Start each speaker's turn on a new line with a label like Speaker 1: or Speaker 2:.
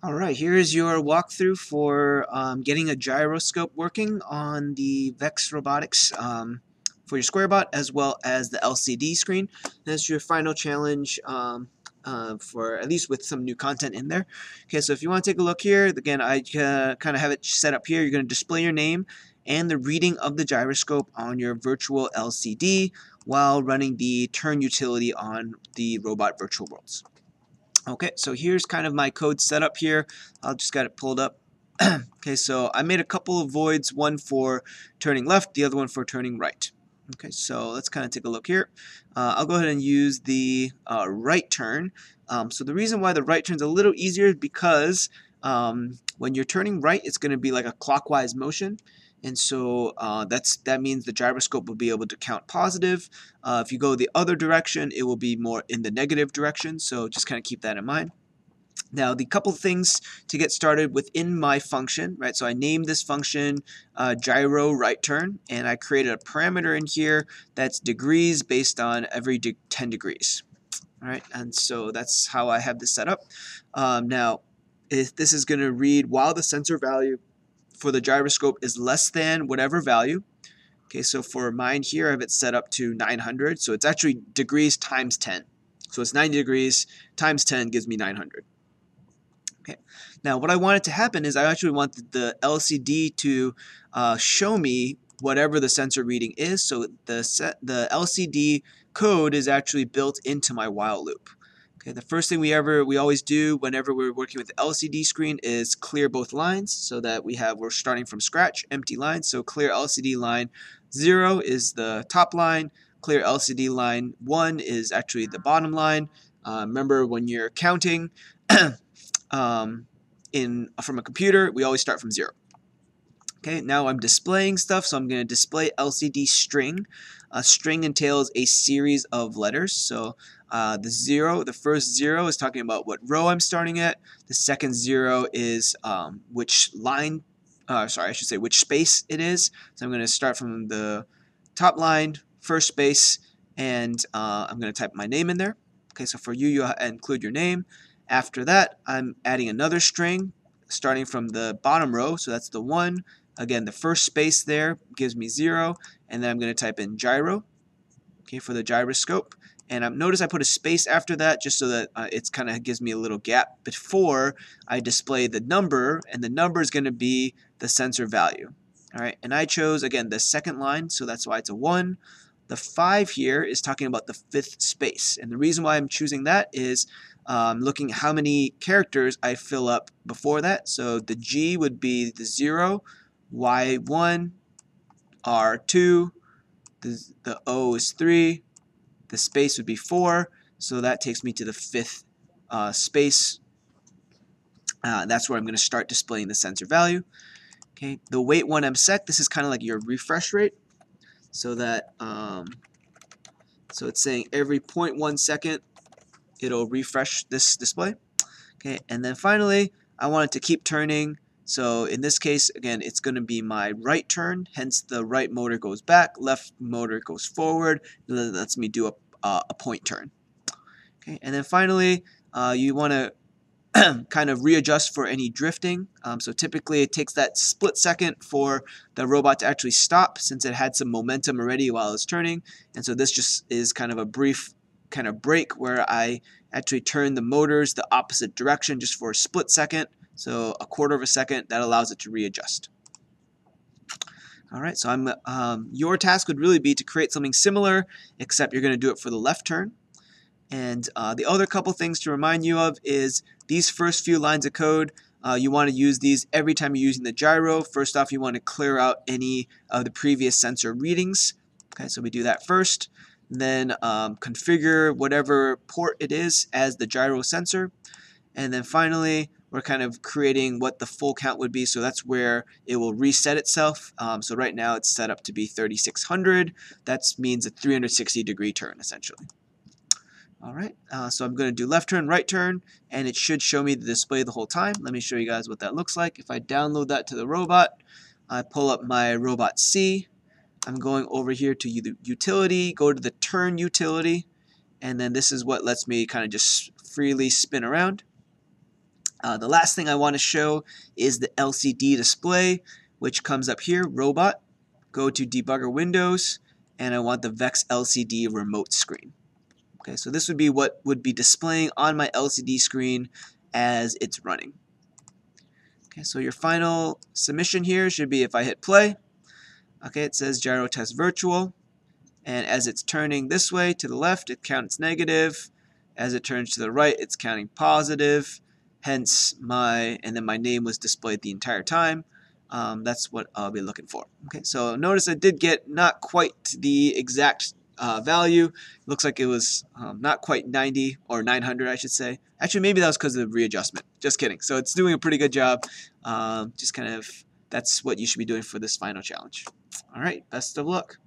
Speaker 1: Alright, here is your walkthrough for um, getting a gyroscope working on the Vex Robotics um, for your SquareBot as well as the LCD screen. That's your final challenge um, uh, for at least with some new content in there. Okay, so if you want to take a look here, again, I uh, kind of have it set up here. You're going to display your name and the reading of the gyroscope on your virtual LCD while running the turn utility on the Robot Virtual Worlds. Okay, so here's kind of my code setup here. I'll just got it pulled up. okay, so I made a couple of voids, one for turning left, the other one for turning right. Okay, so let's kind of take a look here. Uh, I'll go ahead and use the uh, right turn. Um, so the reason why the right turn is a little easier is because um, when you're turning right, it's going to be like a clockwise motion and so uh, that's that means the gyroscope will be able to count positive. Uh, if you go the other direction, it will be more in the negative direction, so just kind of keep that in mind. Now, the couple things to get started within my function, right? So I named this function uh, gyro right turn, and I created a parameter in here that's degrees based on every de 10 degrees. All right, and so that's how I have this set up. Um, now, if this is going to read while the sensor value for the gyroscope is less than whatever value. Okay, so for mine here, I have it set up to 900. So it's actually degrees times 10. So it's 90 degrees times 10 gives me 900. Okay. Now what I want it to happen is I actually want the LCD to uh, show me whatever the sensor reading is. So the set, the LCD code is actually built into my while loop. Okay, the first thing we ever we always do whenever we're working with the LCD screen is clear both lines so that we have we're starting from scratch, empty lines. So clear LCD line 0 is the top line, clear LCD line 1 is actually the bottom line. Uh, remember when you're counting um, in from a computer, we always start from 0. Okay, now I'm displaying stuff, so I'm going to display LCD string. A string entails a series of letters, so uh, the zero, the first zero is talking about what row I'm starting at. The second zero is um, which line, uh, sorry, I should say which space it is. So I'm going to start from the top line, first space, and uh, I'm going to type my name in there. Okay, so for you, you include your name. After that, I'm adding another string starting from the bottom row, so that's the one. Again, the first space there gives me 0, and then I'm going to type in gyro okay, for the gyroscope. And um, notice I put a space after that just so that uh, it's kind of gives me a little gap before I display the number, and the number is going to be the sensor value. All right, and I chose, again, the second line, so that's why it's a 1. The 5 here is talking about the fifth space, and the reason why I'm choosing that is um, looking how many characters I fill up before that. So the G would be the 0, y1, r2, the, the O is 3, the space would be 4, so that takes me to the fifth uh, space. Uh, that's where I'm going to start displaying the sensor value. Okay, the wait 1m sec, this is kind of like your refresh rate, so that um, so it's saying every 0.1 second it'll refresh this display. Okay, and then finally I want it to keep turning so in this case, again, it's going to be my right turn, hence the right motor goes back, left motor goes forward, that lets me do a, uh, a point turn. Okay, and then finally, uh, you want to kind of readjust for any drifting. Um, so typically it takes that split second for the robot to actually stop since it had some momentum already while it's turning. And so this just is kind of a brief kind of break where I actually turn the motors the opposite direction just for a split second so a quarter of a second, that allows it to readjust. All right, so I'm, um, your task would really be to create something similar, except you're going to do it for the left turn. And uh, the other couple things to remind you of is these first few lines of code, uh, you want to use these every time you're using the gyro. First off, you want to clear out any of the previous sensor readings. Okay, so we do that first. Then um, configure whatever port it is as the gyro sensor. And then finally, we're kind of creating what the full count would be. So that's where it will reset itself. Um, so right now it's set up to be 3600. That means a 360 degree turn essentially. All right, uh, so I'm going to do left turn, right turn, and it should show me the display the whole time. Let me show you guys what that looks like. If I download that to the robot, I pull up my ROBOTC. I'm going over here to the utility, go to the turn utility, and then this is what lets me kind of just freely spin around Uh, the last thing I want to show is the LCD display, which comes up here, Robot. Go to Debugger Windows, and I want the VEX LCD remote screen. Okay, so this would be what would be displaying on my LCD screen as it's running. Okay, so your final submission here should be if I hit play. Okay, it says gyro test virtual. And as it's turning this way to the left, it counts negative. As it turns to the right, it's counting positive. Hence my, and then my name was displayed the entire time. Um, that's what I'll be looking for. Okay, so notice I did get not quite the exact uh, value. Looks like it was um, not quite 90 or 900, I should say. Actually, maybe that was because of the readjustment. Just kidding. So it's doing a pretty good job. Um, just kind of, that's what you should be doing for this final challenge. All right, best of luck.